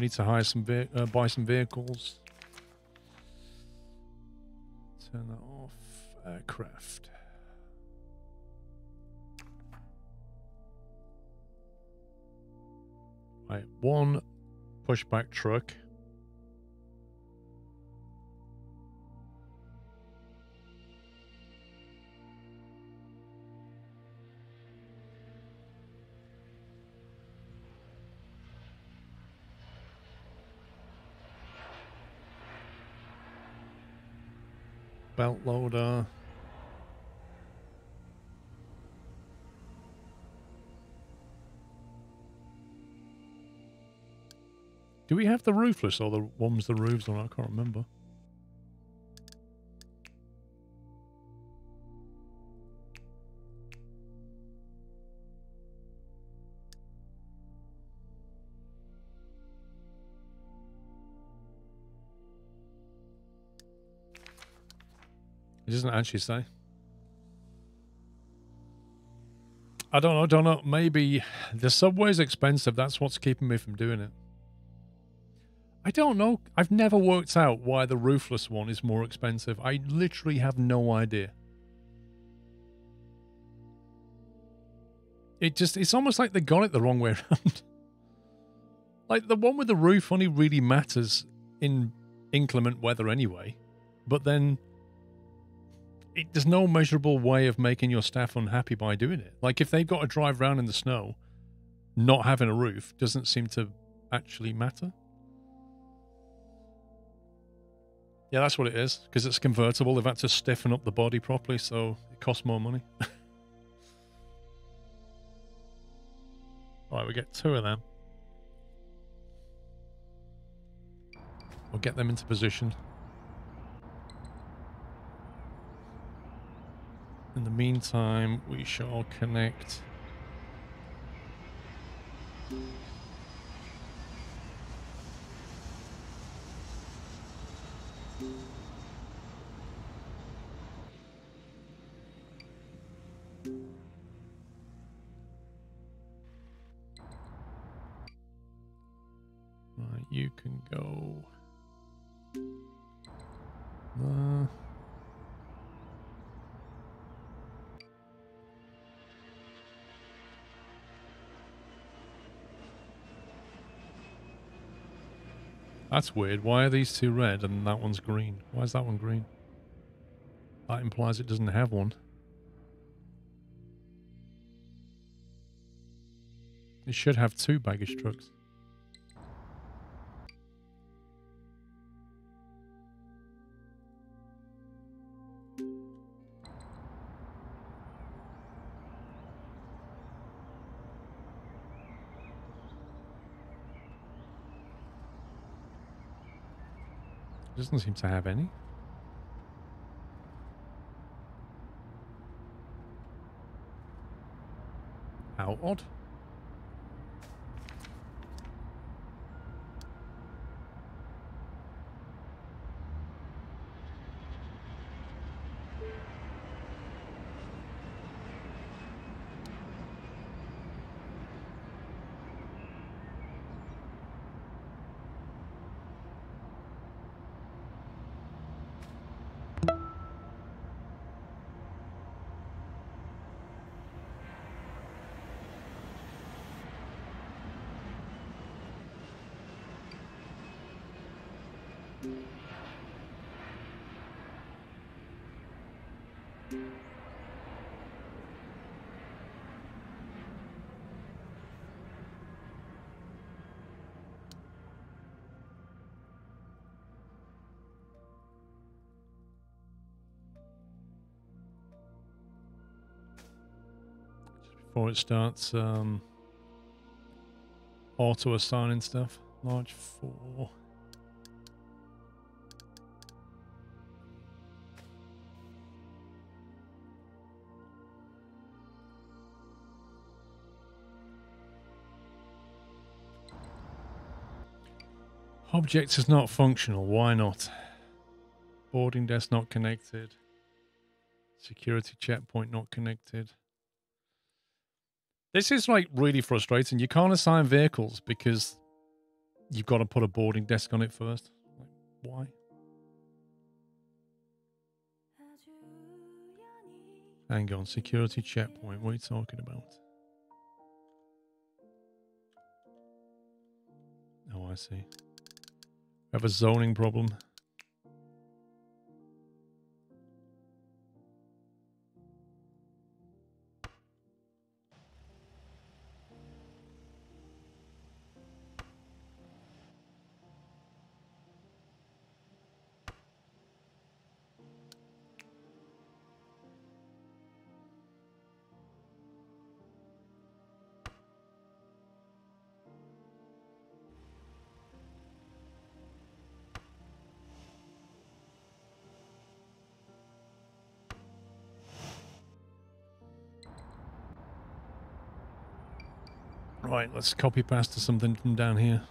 We need to hire some, uh, buy some vehicles. Turn that off. Aircraft. Right, one pushback truck. Belt loader. Do we have the roofless or the ones the roofs on? I can't remember. Doesn't actually say. I don't know, don't know. Maybe the subway's expensive. That's what's keeping me from doing it. I don't know. I've never worked out why the roofless one is more expensive. I literally have no idea. It just, it's almost like they got it the wrong way around. like the one with the roof only really matters in inclement weather anyway. But then it, there's no measurable way of making your staff unhappy by doing it. Like if they've got to drive around in the snow, not having a roof doesn't seem to actually matter. Yeah, that's what it is because it's convertible. They've had to stiffen up the body properly, so it costs more money. All right, we get two of them. We'll get them into position. In the meantime, we shall connect. That's weird. Why are these two red and that one's green? Why is that one green? That implies it doesn't have one. It should have two baggage trucks. Doesn't seem to have any. How odd. Before it starts um, auto assigning stuff. Large four. Object is not functional. Why not? Boarding desk not connected. Security checkpoint not connected. This is like really frustrating. You can't assign vehicles because you've got to put a boarding desk on it first. Like, why? Hang on, security checkpoint. What are you talking about? Oh, I see. Have a zoning problem. Right, let's copy paste to something from down here.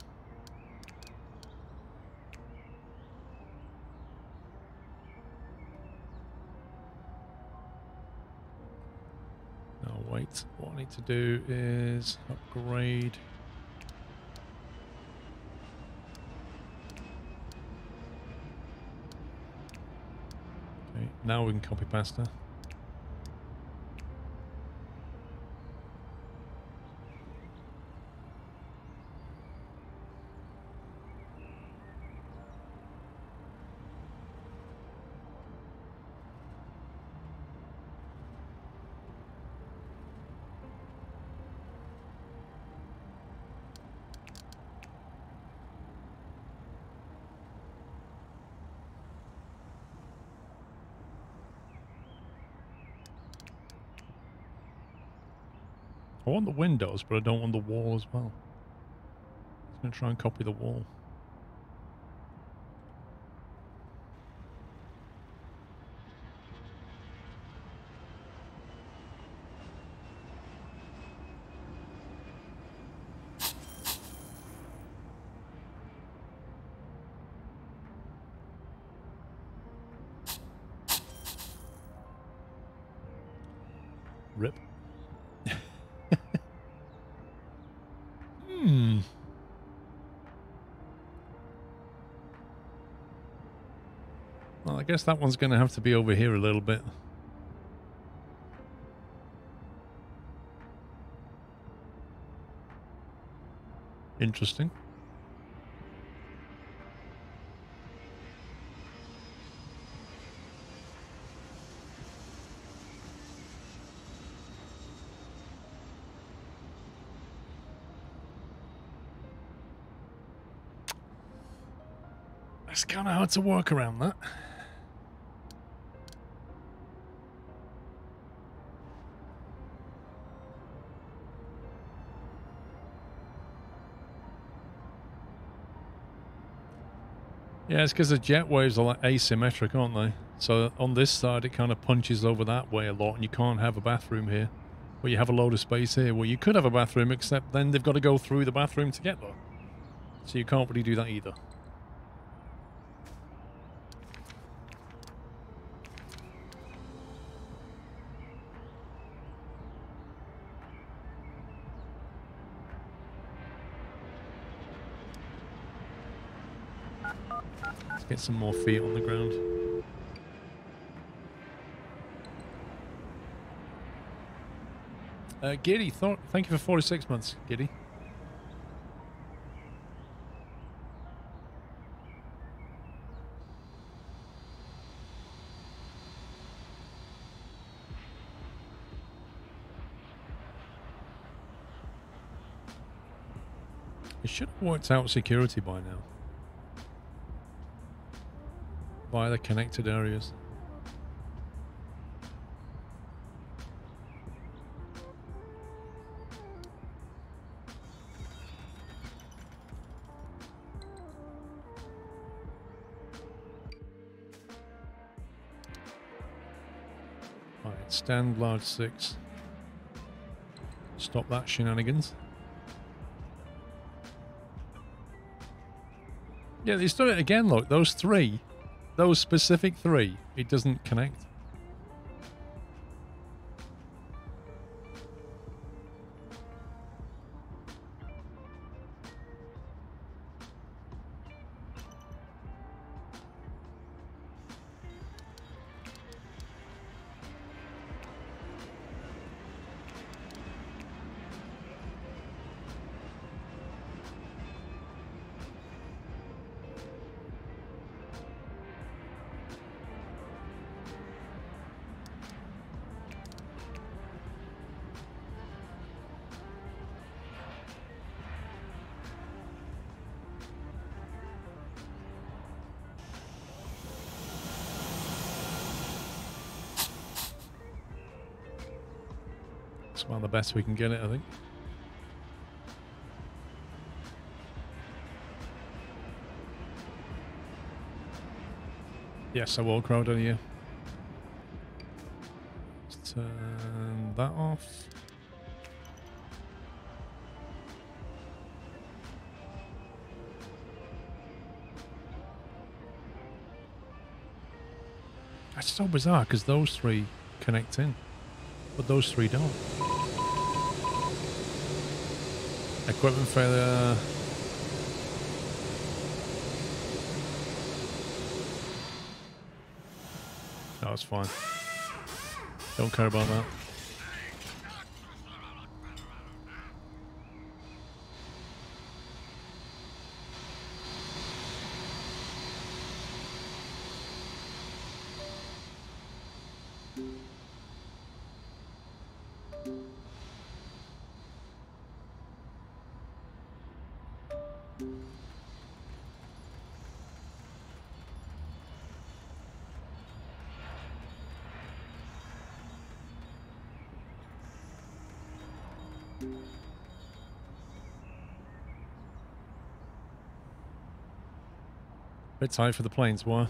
Now wait, what I need to do is upgrade. Now we can copy pasta. Want the windows, but I don't want the wall as well. I'm going to try and copy the wall. Rip. Hmm. Well, I guess that one's going to have to be over here a little bit. Interesting. It's kind of hard to work around that. Yeah, it's because the jetways are like asymmetric, aren't they? So on this side, it kind of punches over that way a lot, and you can't have a bathroom here. But you have a load of space here. Well, you could have a bathroom, except then they've got to go through the bathroom to get there. So you can't really do that either. Get some more feet on the ground. Uh, Giddy, th thank you for 46 months, Giddy. It should have worked out security by now. Via the connected areas. Alright, stand large six. Stop that shenanigans. Yeah, he's done it again, look. Those three, those specific three, it doesn't connect. The best we can get it, I think. Yes, I will, Crowder, yeah. Let's turn that off. That's so bizarre because those three connect in, but those three don't. Equipment failure. No, it's fine. Don't care about that. Bit tight for the planes, why?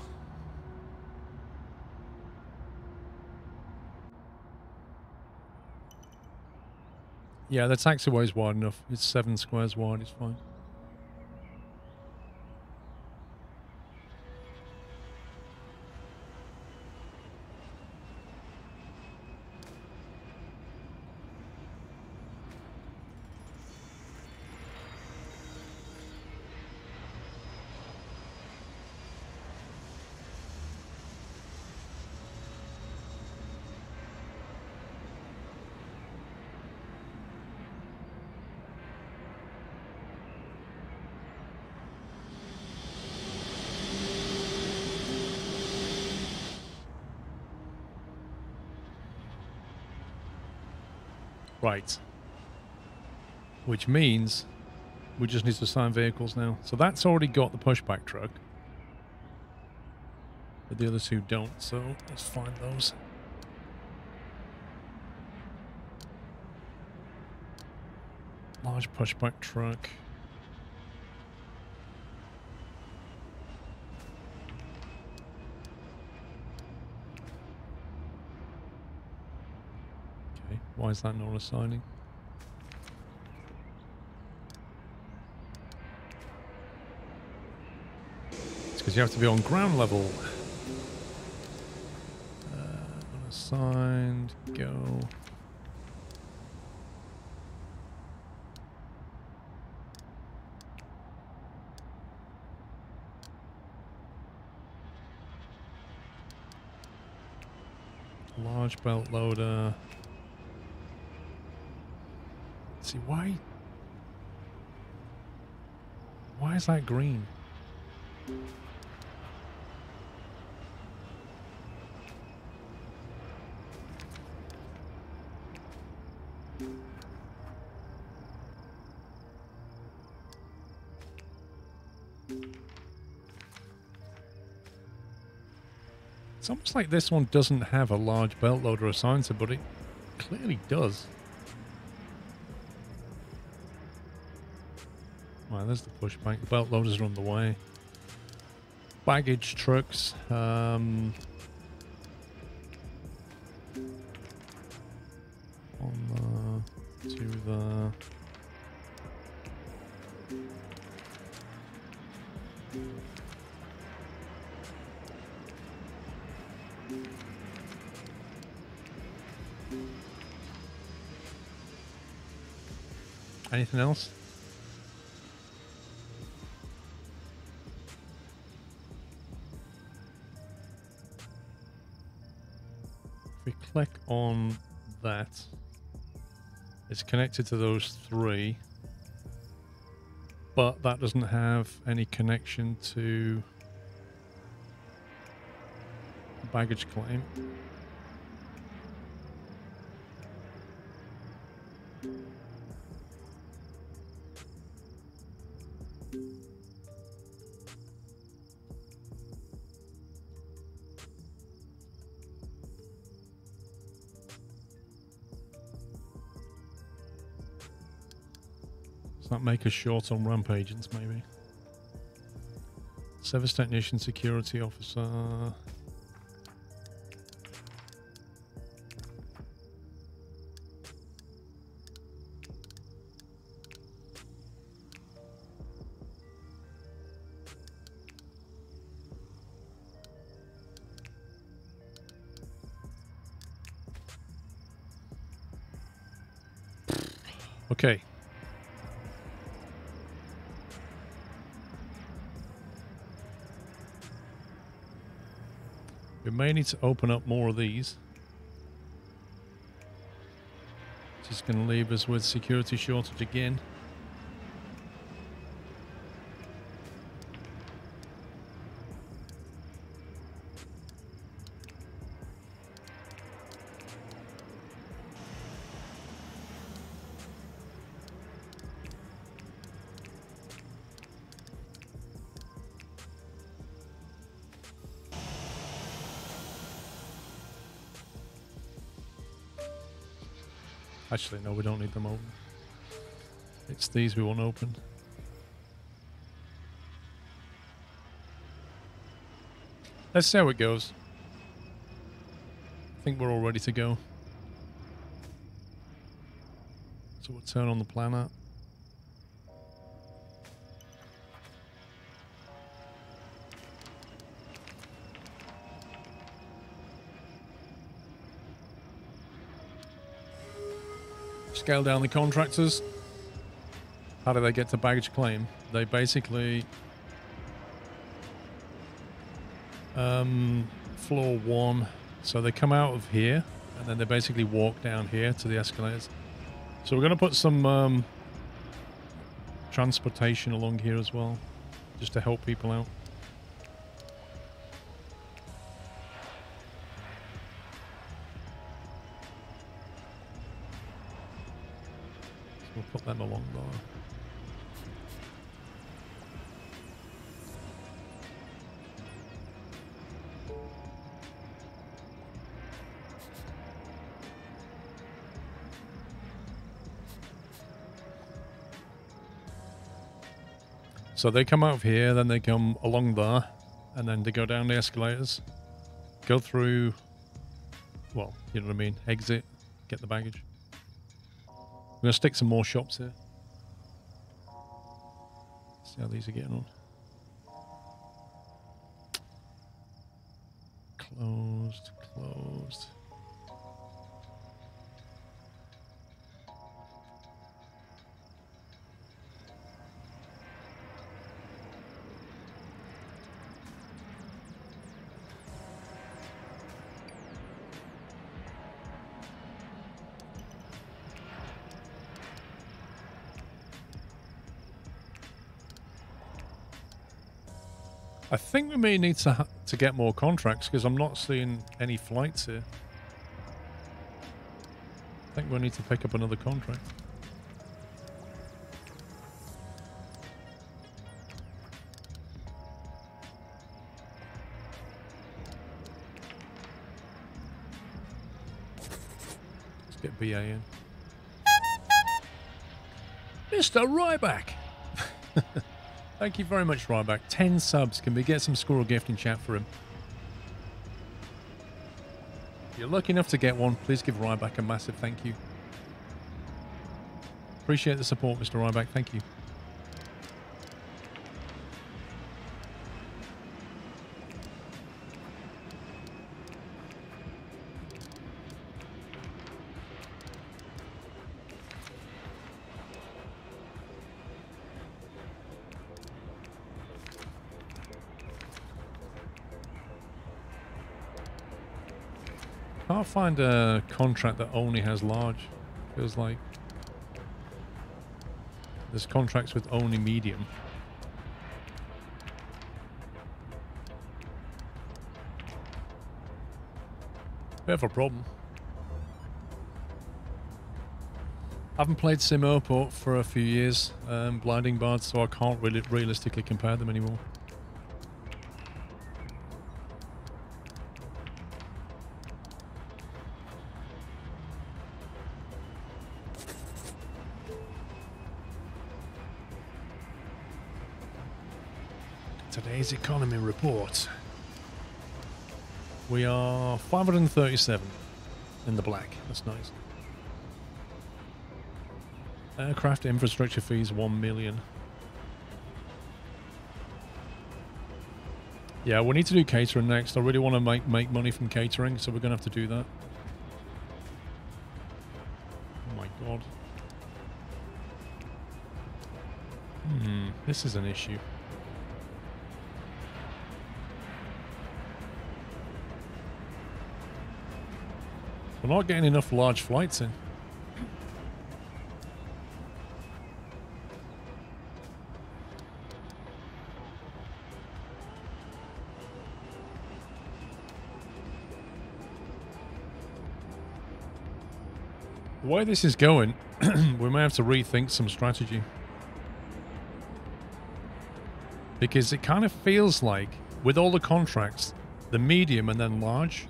Yeah, the taxiway is wide enough. It's seven squares wide, it's fine. Right. Which means we just need to assign vehicles now. So that's already got the pushback truck. But the other two don't, so let's find those. Large pushback truck. Okay, why is that not assigning? It's because you have to be on ground level. Uh, go. Large belt loader. See why. Why is that green? It's almost like this one doesn't have a large belt loader assigned to, it, but it clearly does. There's the pushback. The belt loaders are on the way. Baggage trucks. Um, it's connected to those three, but that doesn't have any connection to baggage claim. Does that make us short on ramp agents, maybe? Service technician, security officer. May need to open up more of these. Just going to leave us with security shortage again. Actually, no, we don't need them open. It's these we want open. Let's see how it goes. I think we're all ready to go. So we'll turn on the planet. Scale down the contractors. How do they get to baggage claim? They basically um, floor one. So they come out of here and then they basically walk down here to the escalators. So we're going to put some um, transportation along here as well, just to help people out. So they come out of here, then they come along there, and then they go down the escalators, go through, well, you know what I mean, exit, get the baggage. I'm going to stick some more shops here. See how these are getting on. Think we may need to to get more contracts because I'm not seeing any flights here. I think we'll need to pick up another contract. Let's get BA in. Mr. Ryback! Thank you very much, Ryback. 10 subs. Can we get some squirrel gift in chat for him? If you're lucky enough to get one, please give Ryback a massive thank you. Appreciate the support, Mr. Ryback. Thank you. Find a contract that only has large. Feels like there's contracts with only medium. Bit of a problem. I haven't played Sim for a few years, um, Blinding Bards, so I can't really realistically compare them anymore. Economy report. We are 537 in the black. That's nice. Aircraft infrastructure fees 1 million. Yeah, we need to do catering next. I really want to make make money from catering, so we're going to have to do that. Oh my god. Hmm, this is an issue. We're not getting enough large flights in. The way this is going, we may have to rethink some strategy. Because it kind of feels like, with all the contracts, the medium and then large,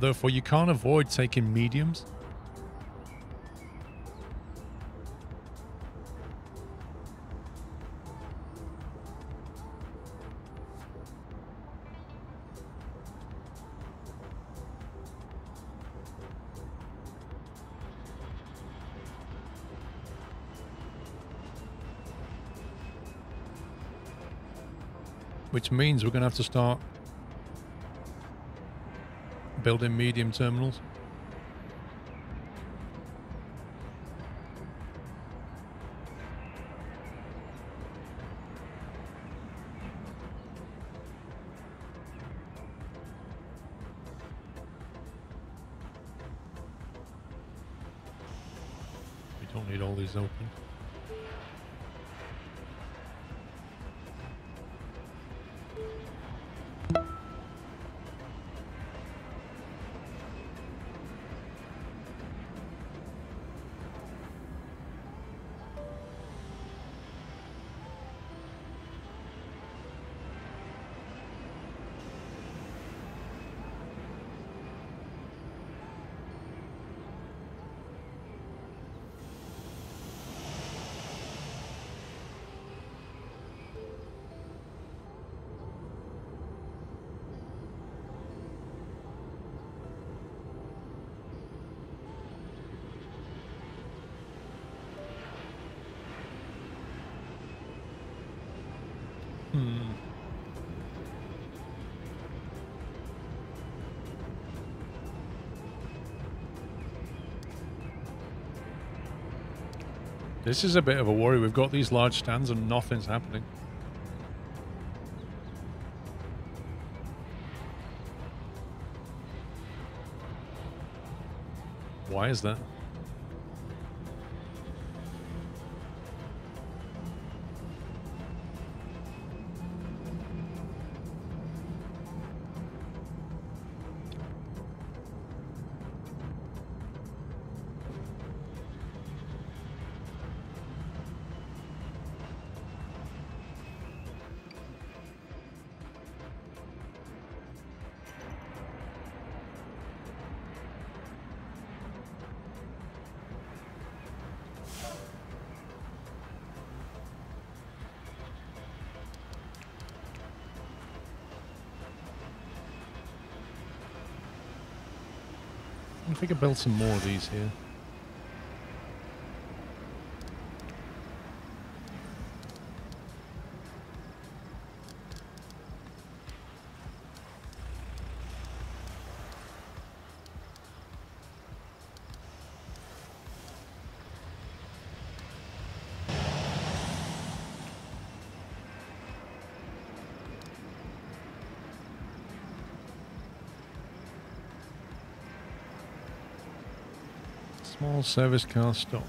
therefore you can't avoid taking mediums. which means we're going to have to start building medium terminals. This is a bit of a worry. We've got these large stands and nothing's happening. Why is that? We could build some more of these here. Small service car stop.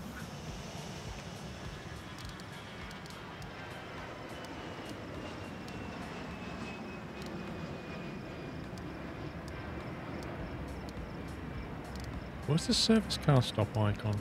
What's the service car stop icon?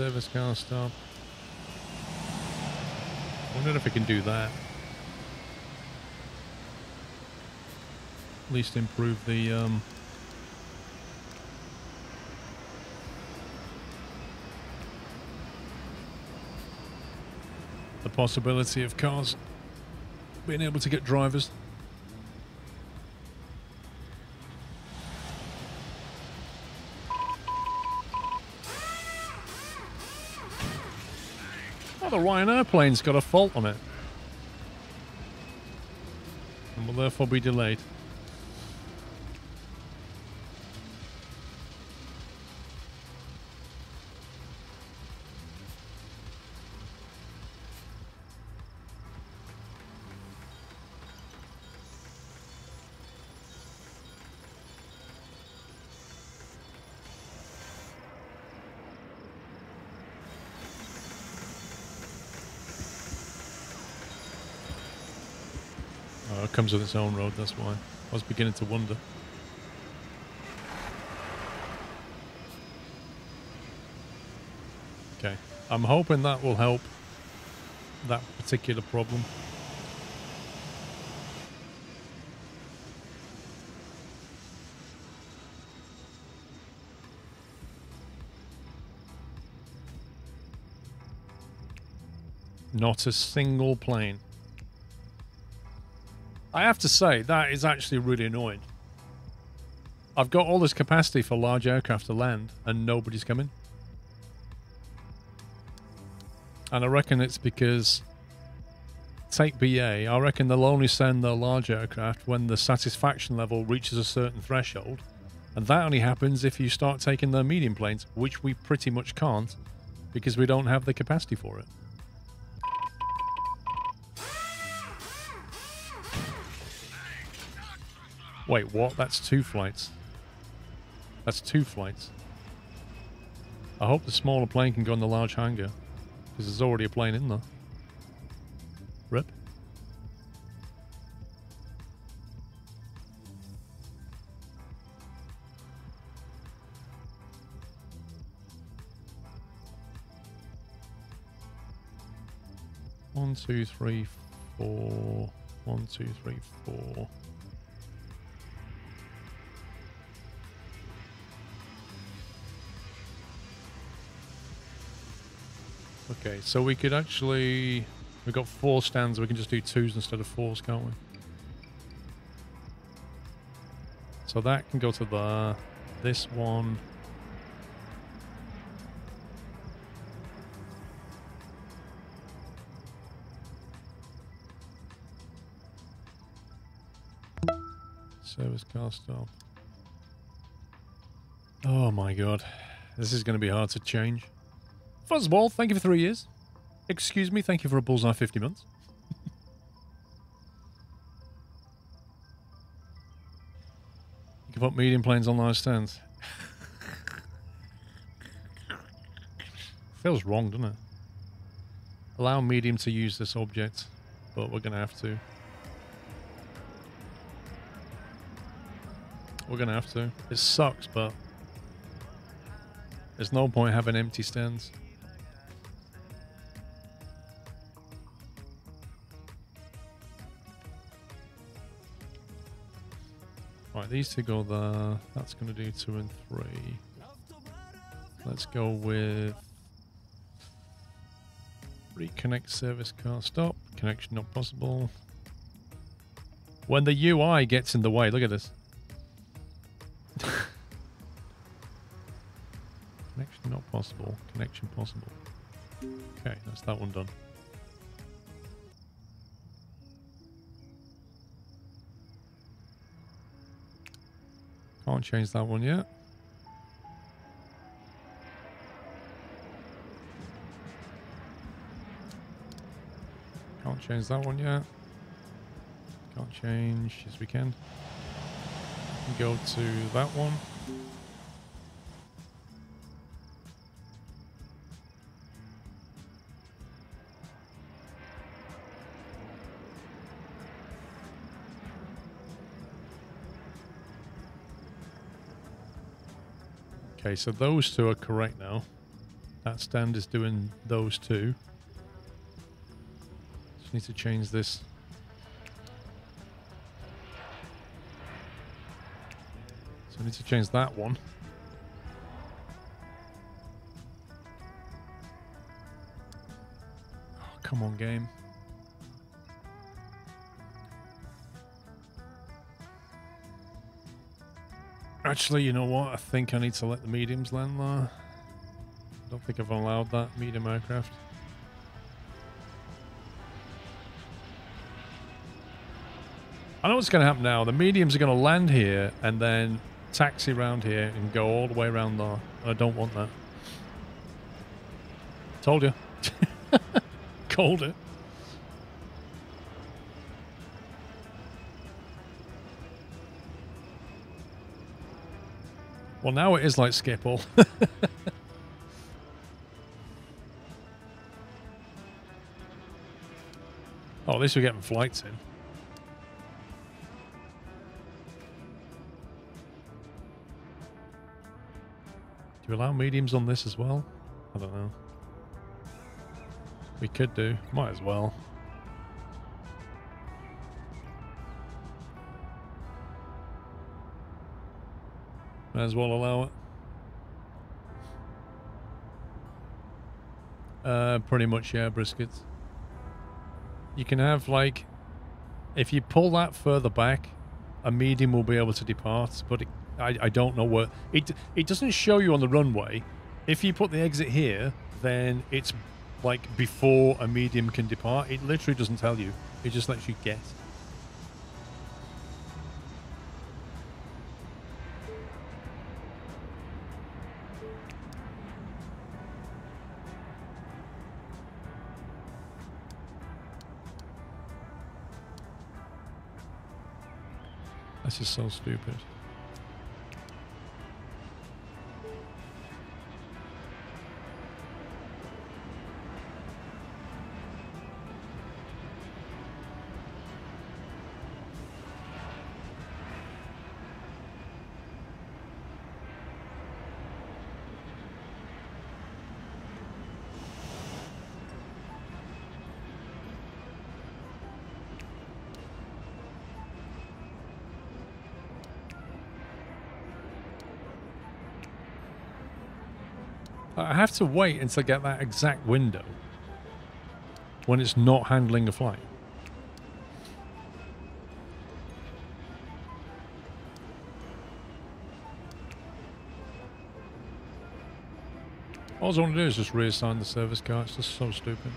Service car stop. Wonder if we can do that. At least improve the um, the possibility of cars being able to get drivers. Oh, the Ryanair plane's got a fault on it. And will therefore be delayed. Comes with its own road, that's why. I was beginning to wonder. Okay. I'm hoping that will help that particular problem. Not a single plane. I have to say, that is actually really annoying. I've got all this capacity for large aircraft to land, and nobody's coming. And I reckon it's because, take BA, I reckon they'll only send their large aircraft when the satisfaction level reaches a certain threshold. And that only happens if you start taking their medium planes, which we pretty much can't, because we don't have the capacity for it. Wait, what? That's two flights. That's two flights. I hope the smaller plane can go in the large hangar. Because there's already a plane in there. Rip. One, two, three, four. One, two, three, four. Okay, so we could actually... We've got four stands, we can just do twos instead of fours, can't we? So that can go to there. This one... Service car stop. Oh my god. This is going to be hard to change. Fuzzball, thank you for three years. Excuse me, thank you for a bullseye 50 months. you can put medium planes on large stands. Feels wrong, doesn't it? Allow medium to use this object, but we're going to have to. We're going to have to. It sucks, but there's no point having empty stands. These two go there. That's going to do two and three. Let's go with reconnect service car stop. Connection not possible. When the UI gets in the way, look at this. Connection not possible. Connection possible. Okay, that's that one done. Can't change that one yet. Can't change that one yet. Can't change as we can. Go to that one. Okay, so those two are correct now. That stand is doing those two. Just need to change this. So I need to change that one. Oh, come on, game. Actually, you know what? I think I need to let the mediums land there. I don't think I've allowed that medium aircraft. I know what's going to happen now. The mediums are going to land here and then taxi around here and go all the way around there. I don't want that. Told you. Called it. Well, now it is like Schiphol. oh, at least we're getting flights in. Do you allow mediums on this as well? I don't know. We could do. Might as well. Might as well allow it. Uh, pretty much, yeah, briskets. You can have, like, if you pull that further back, a medium will be able to depart, but it, I, I don't know where. It, it doesn't show you on the runway. If you put the exit here, then it's like before a medium can depart. It literally doesn't tell you. It just lets you guess. Is so stupid. Have to wait until I get that exact window when it's not handling a flight. All I want to do is just reassign the service car. It's just so stupid.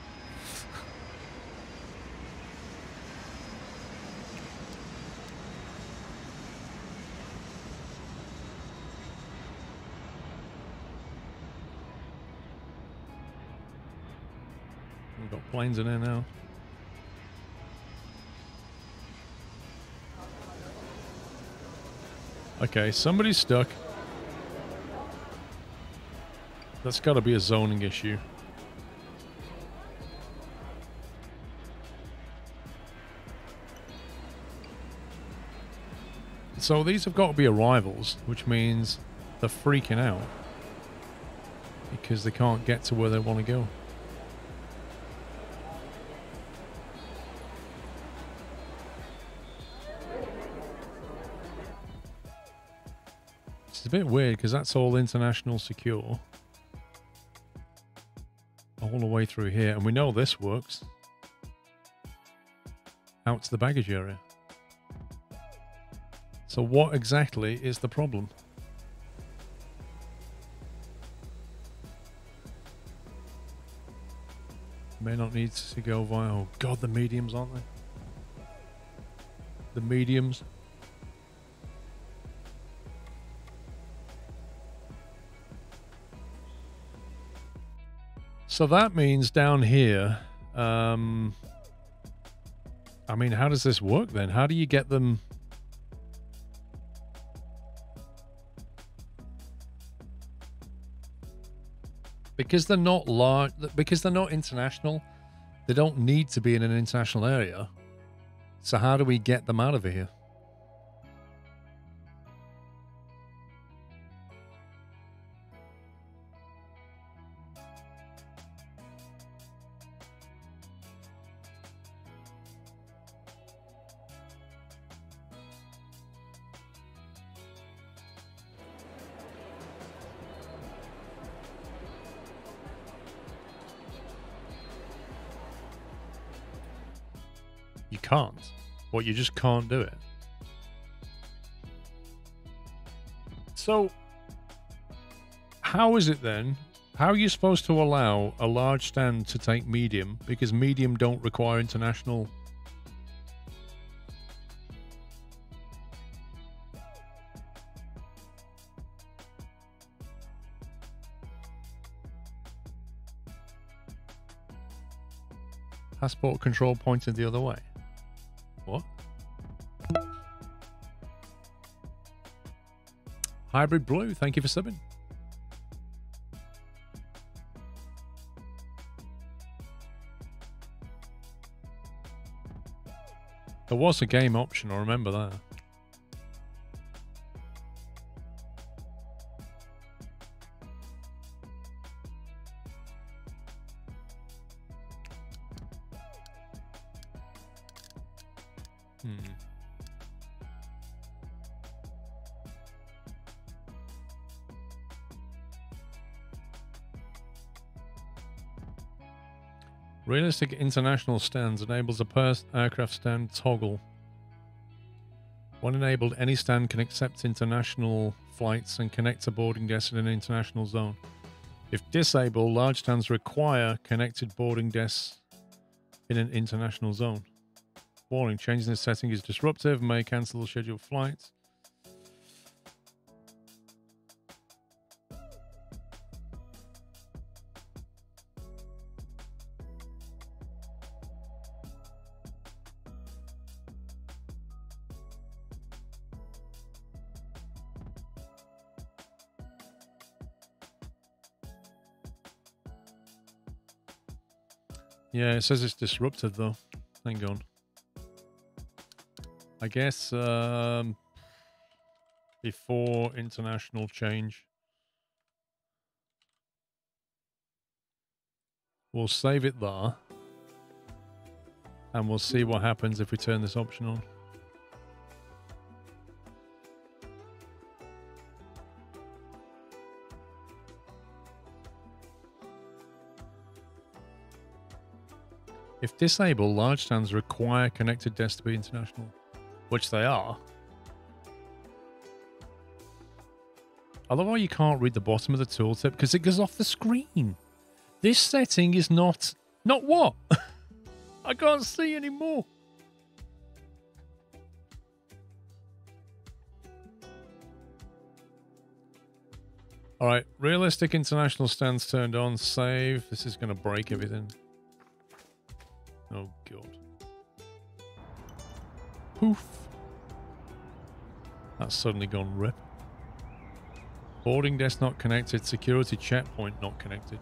Planes in there now. Okay, somebody's stuck. That's got to be a zoning issue. So these have got to be arrivals, which means they're freaking out because they can't get to where they want to go. Bit weird because that's all international secure. All the way through here. And we know this works. Out to the baggage area. So what exactly is the problem? May not need to go via... Oh god, the mediums, aren't they? The mediums. So that means down here, um, I mean, how does this work then? How do you get them? Because they're not large, because they're not international, they don't need to be in an international area. So how do we get them out of here? What you just can't do it. So, how is it then? How are you supposed to allow a large stand to take medium because medium don't require international Passport control pointed the other way. Hybrid Blue, thank you for subbing. There was a game option, I remember that. Realistic international stands enables a per aircraft stand toggle. When enabled, any stand can accept international flights and connect to boarding desks in an international zone. If disabled, large stands require connected boarding desks in an international zone. Warning, changing this setting is disruptive, may cancel scheduled flights. Yeah, it says it's disrupted though. Hang on. I guess um, before international change. We'll save it there. And we'll see what happens if we turn this option on. If disabled, large stands require connected desks to be international, which they are. I love how you can't read the bottom of the tooltip because it goes off the screen. This setting is not... Not what? I can't see anymore. All right, realistic international stands turned on. Save. This is going to break everything. Poof. That's suddenly gone rip. Boarding desk not connected. Security checkpoint not connected.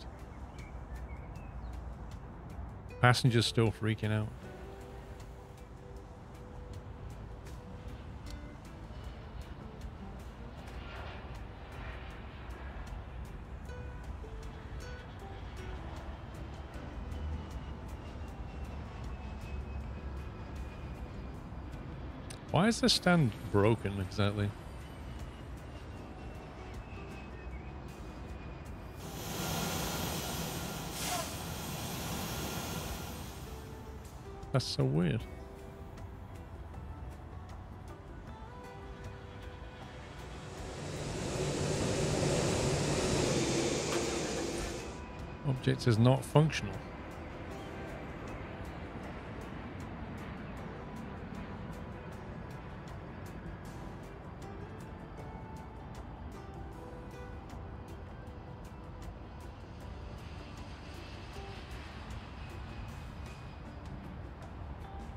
Passengers still freaking out. Is the stand broken exactly? That's so weird. Object is not functional.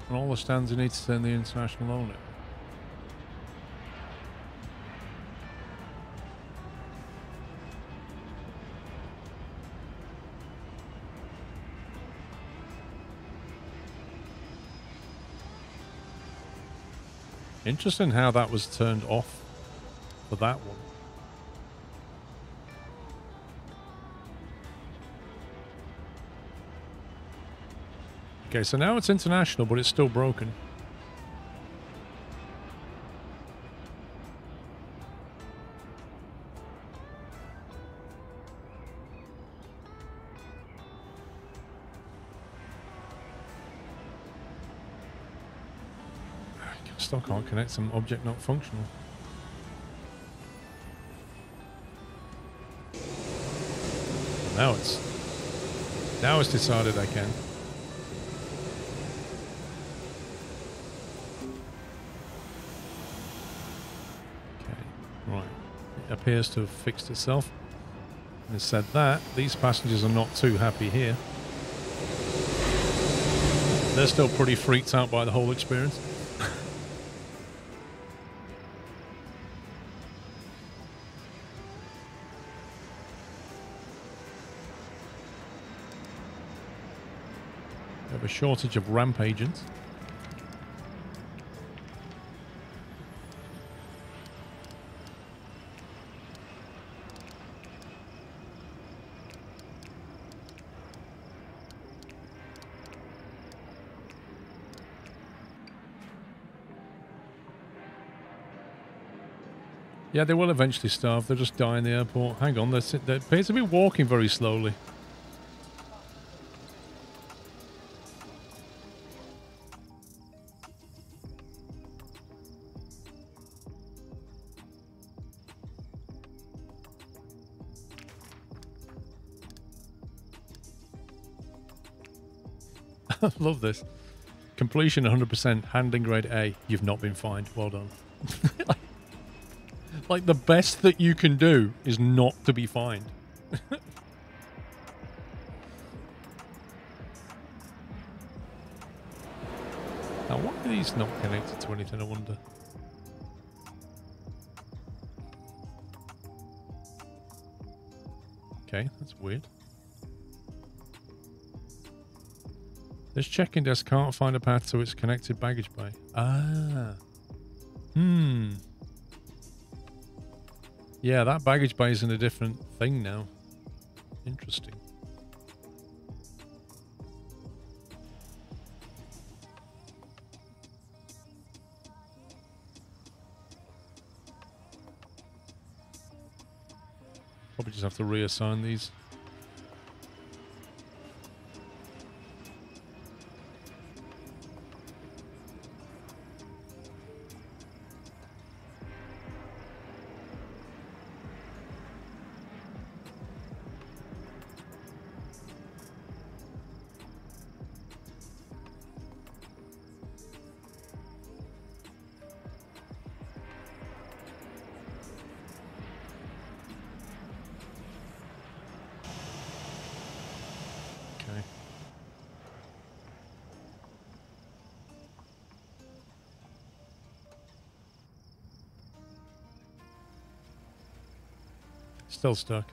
And all the stands you need to send the international on it. Interesting how that was turned off for that one. Okay, so now it's international, but it's still broken. Still can't connect some object not functional. Now it's now it's decided I can. Appears to have fixed itself. And said that, these passengers are not too happy here. They're still pretty freaked out by the whole experience. have a shortage of ramp agents. Yeah, they will eventually starve. They'll just die in the airport. Hang on, they appear to be walking very slowly. Love this. Completion 100%, handling grade A. You've not been fined. Well done. Like, the best that you can do is not to be fined. now, why are these not connected to anything, I wonder? Okay, that's weird. This check-in desk can't find a path to its connected baggage bay. Ah. Hmm. Yeah, that baggage bay is in a different thing now. Interesting. Probably just have to reassign these. Still stuck.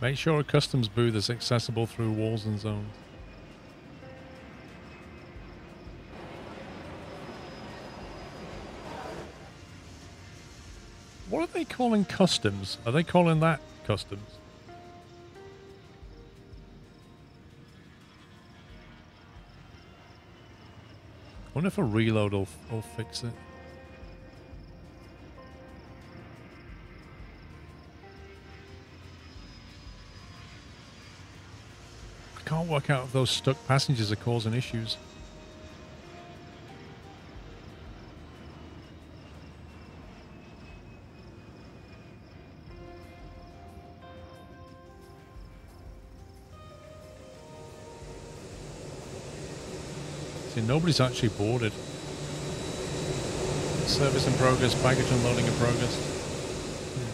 Make sure a customs booth is accessible through walls and zones. What are they calling customs? Are they calling that customs? Wonder if a reload will, will fix it. I can't work out if those stuck passengers are causing issues. Nobody's actually boarded. Service in progress, baggage unloading in progress. Hmm.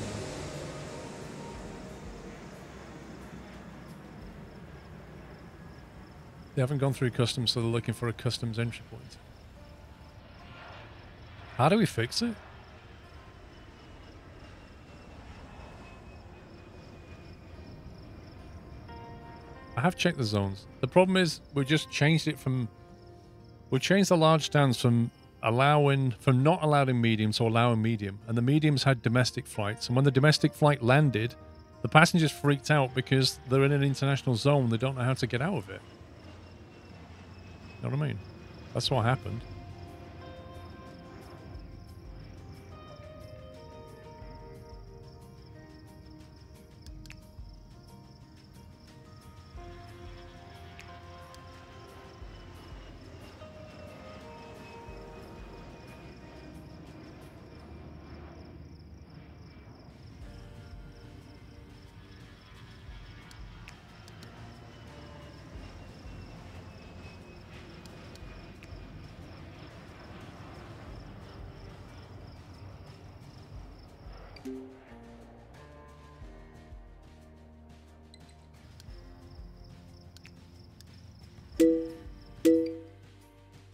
They haven't gone through customs, so they're looking for a customs entry point. How do we fix it? I have checked the zones. The problem is we just changed it from We'll change the large stands from allowing from not allowing medium to allowing medium, and the mediums had domestic flights. And when the domestic flight landed, the passengers freaked out because they're in an international zone. They don't know how to get out of it. You know what I mean? That's what happened.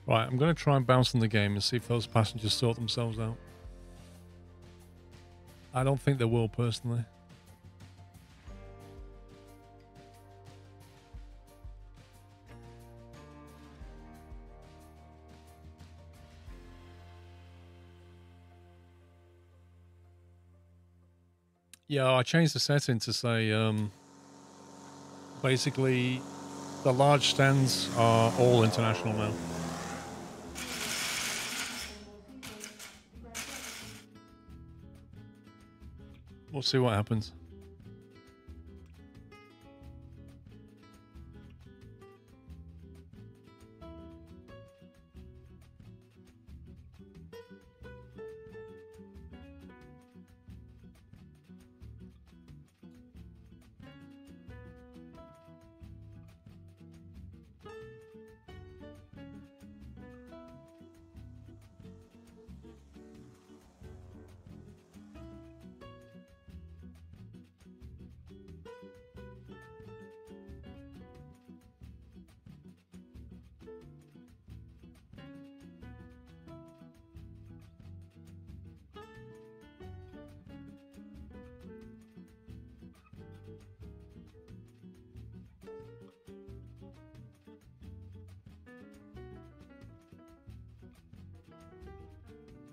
Right, I'm going to try and bounce on the game and see if those passengers sort themselves out. I don't think they will, personally. Yeah, I changed the setting to say um, basically the large stands are all international now. We'll see what happens.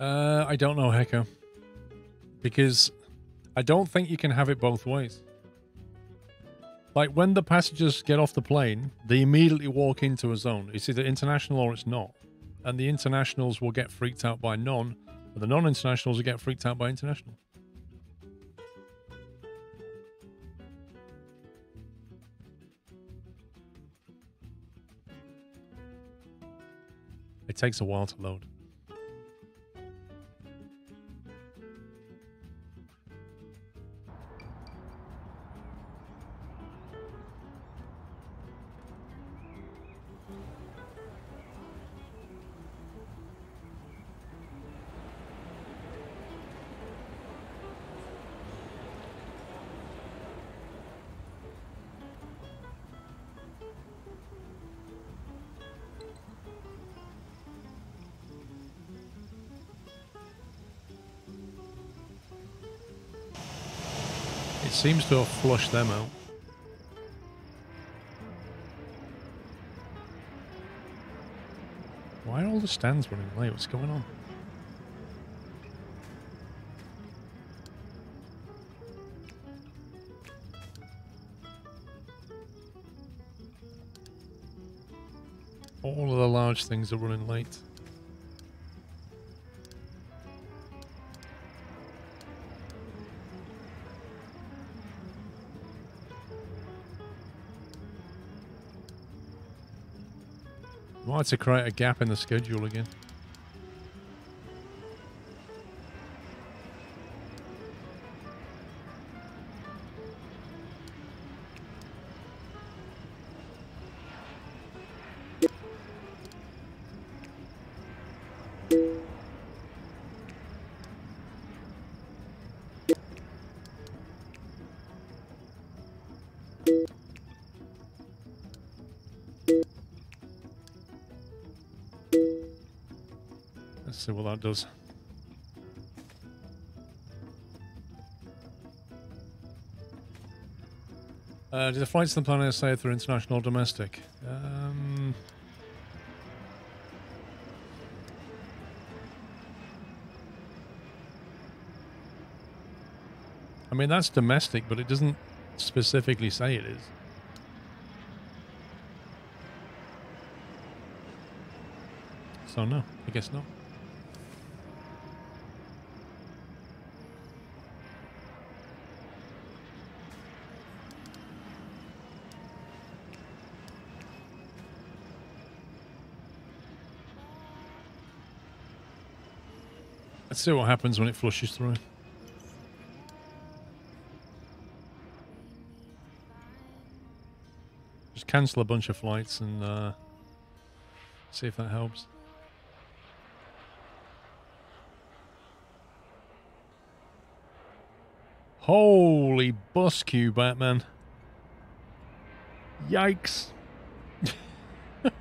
Uh, I don't know, Hecko. Because I don't think you can have it both ways. Like, when the passengers get off the plane, they immediately walk into a zone. It's either international or it's not. And the internationals will get freaked out by non, and the non-internationals will get freaked out by international. It takes a while to load. To have them out. Why are all the stands running late? What's going on? All of the large things are running late. Might to create a gap in the schedule again. See what that does. Uh, do the flights to the planet say through international or domestic? Um, I mean, that's domestic, but it doesn't specifically say it is. So no, I guess not. Let's see what happens when it flushes through. Just cancel a bunch of flights and uh, see if that helps. Holy bus queue, Batman. Yikes.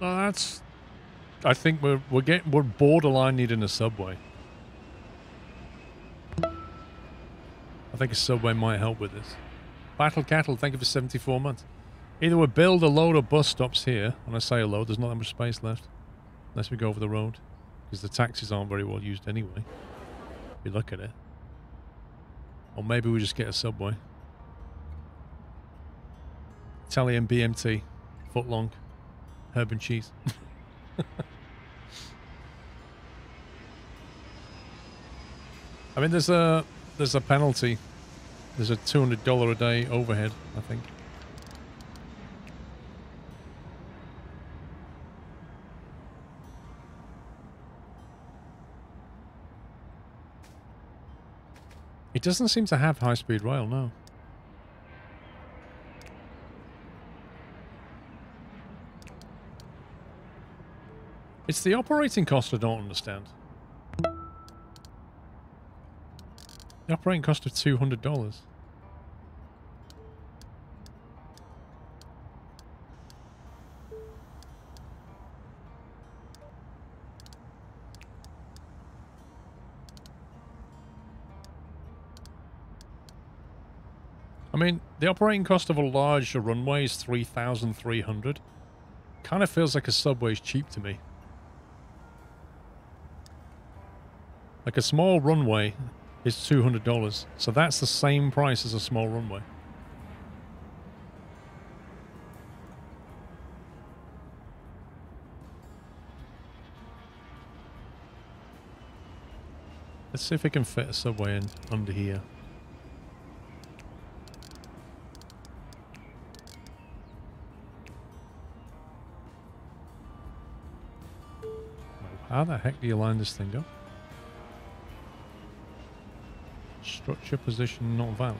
Uh, that's. I think we're we're getting we're borderline needing a subway. I think a subway might help with this. Battle Cattle, thank you for 74 months. Either we build a load of bus stops here, and I say a load, there's not that much space left. Unless we go over the road. Because the taxis aren't very well used anyway. If you look at it. Or maybe we just get a subway. Italian BMT. Foot long. Herb and cheese. I mean, there's a there's a penalty. There's a two hundred dollar a day overhead. I think. It doesn't seem to have high speed rail, no. It's the operating cost I don't understand. The operating cost of $200. I mean, the operating cost of a large runway is 3,300. Kind of feels like a subway is cheap to me. Like a small runway is $200. So that's the same price as a small runway. Let's see if we can fit a subway in under here. How the heck do you line this thing up? Structure position not valid.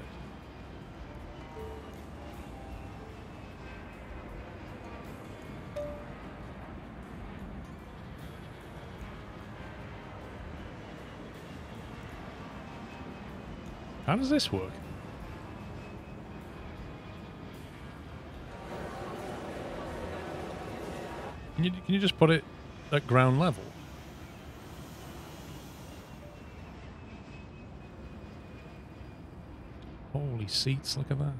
How does this work? Can you, can you just put it at ground level? Holy seats, look at that.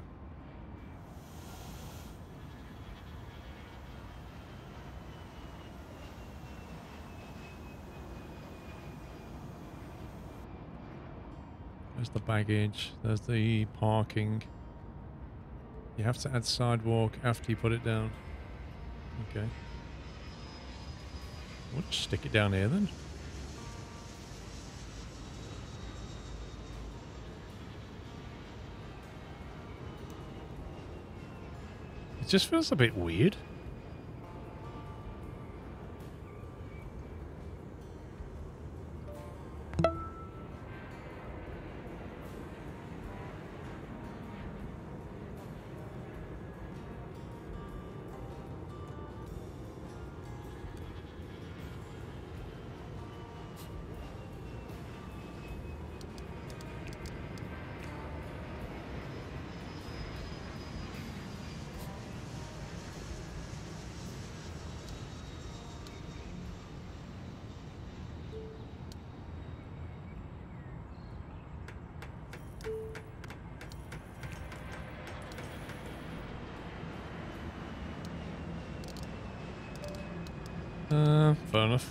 There's the baggage, there's the parking. You have to add sidewalk after you put it down. Okay. We'll just stick it down here then. Just feels a bit weird.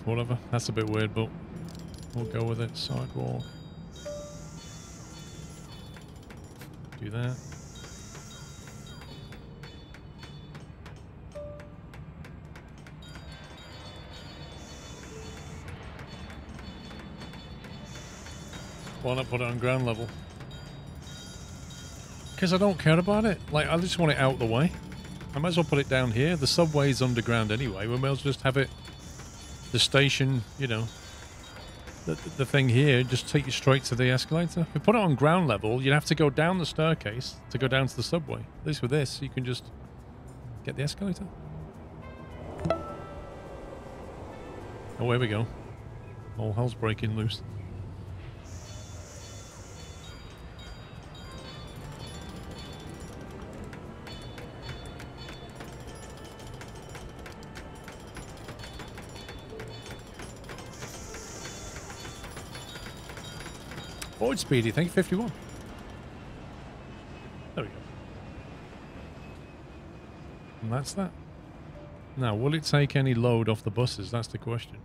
Whatever. That's a bit weird, but we'll go with it. Sidewalk. Do that. Why not put it on ground level? Because I don't care about it. Like, I just want it out the way. I might as well put it down here. The subway's underground anyway. We may as well just have it, the station, you know, the, the thing here, just take you straight to the escalator. If we put it on ground level, you'd have to go down the staircase to go down to the subway. At least with this, you can just get the escalator. Oh, here we go. All hell's breaking loose. Void Speedy, thank you, 51. There we go. And that's that. Now, will it take any load off the buses? That's the question.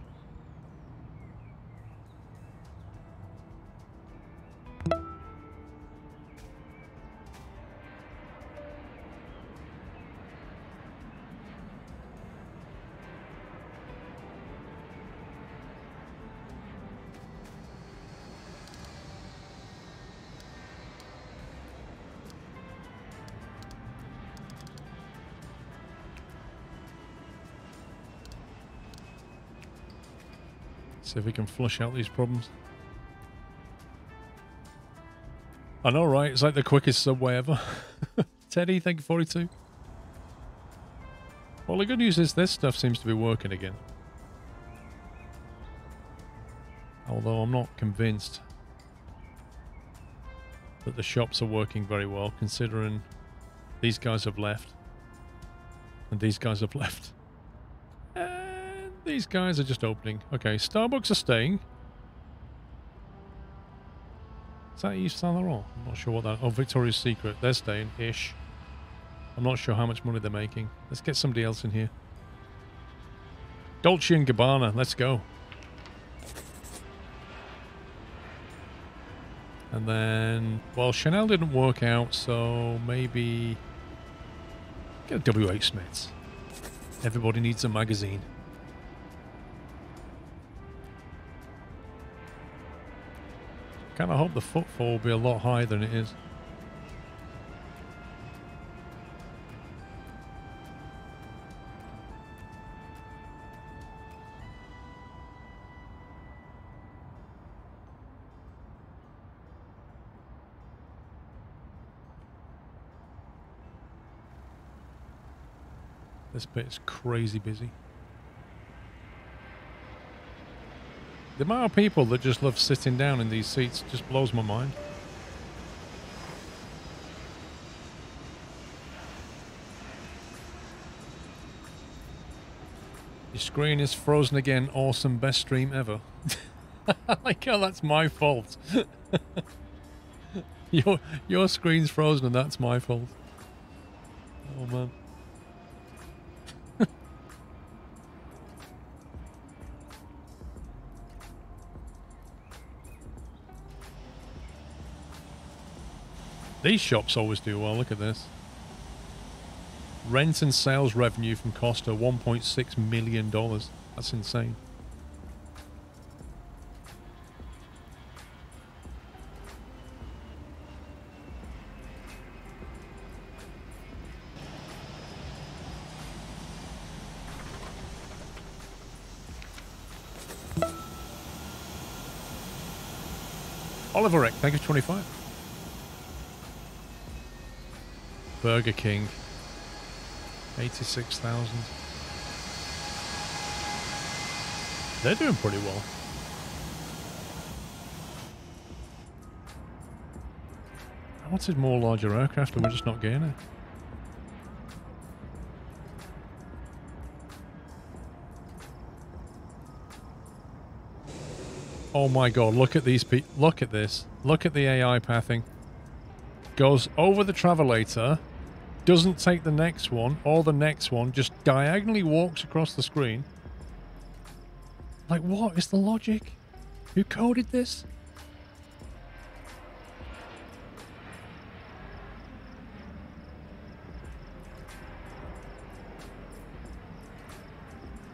See if we can flush out these problems. I know, right? It's like the quickest subway ever. Teddy, thank you, 42. Well, the good news is this stuff seems to be working again. Although I'm not convinced that the shops are working very well, considering these guys have left. And these guys have left. These guys are just opening. Okay, Starbucks are staying. Is that Yves Saint Laurent? I'm not sure what that... Oh, Victoria's Secret. They're staying-ish. I'm not sure how much money they're making. Let's get somebody else in here. Dolce & Gabbana. Let's go. And then... Well, Chanel didn't work out, so maybe... Get a W.H. Smith's. Everybody needs a magazine. Kind of hope the footfall will be a lot higher than it is. This bit is crazy busy. The amount of people that just love sitting down in these seats just blows my mind. Your screen is frozen again. Awesome. Best stream ever. like, oh, that's my fault. your, your screen's frozen and that's my fault. Oh, man. These shops always do well. Look at this. Rent and sales revenue from Costa, $1.6 million. That's insane. Oliver Eck, thank you for 25. Burger King. 86,000. They're doing pretty well. I wanted more larger aircraft, but we're just not getting it. Oh my god, look at these people. Look at this. Look at the AI pathing. Goes over the travelator, doesn't take the next one or the next one, just diagonally walks across the screen. Like, what is the logic? Who coded this?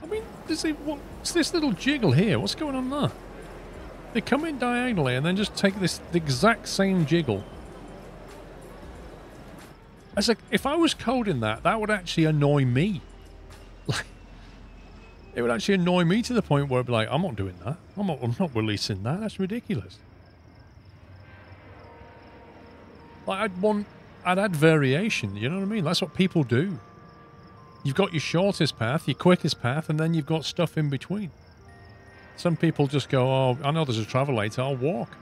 I mean, there's a, what's this little jiggle here? What's going on there? They come in diagonally and then just take this the exact same jiggle as like, if I was coding that, that would actually annoy me. Like, it would actually annoy me to the point where I'd be like, I'm not doing that. I'm not, I'm not releasing that. That's ridiculous. Like, I'd want, I'd add variation. You know what I mean? That's what people do. You've got your shortest path, your quickest path, and then you've got stuff in between. Some people just go, oh, I know there's a travel travelator, I'll walk.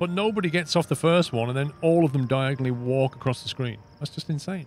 But nobody gets off the first one and then all of them diagonally walk across the screen. That's just insane.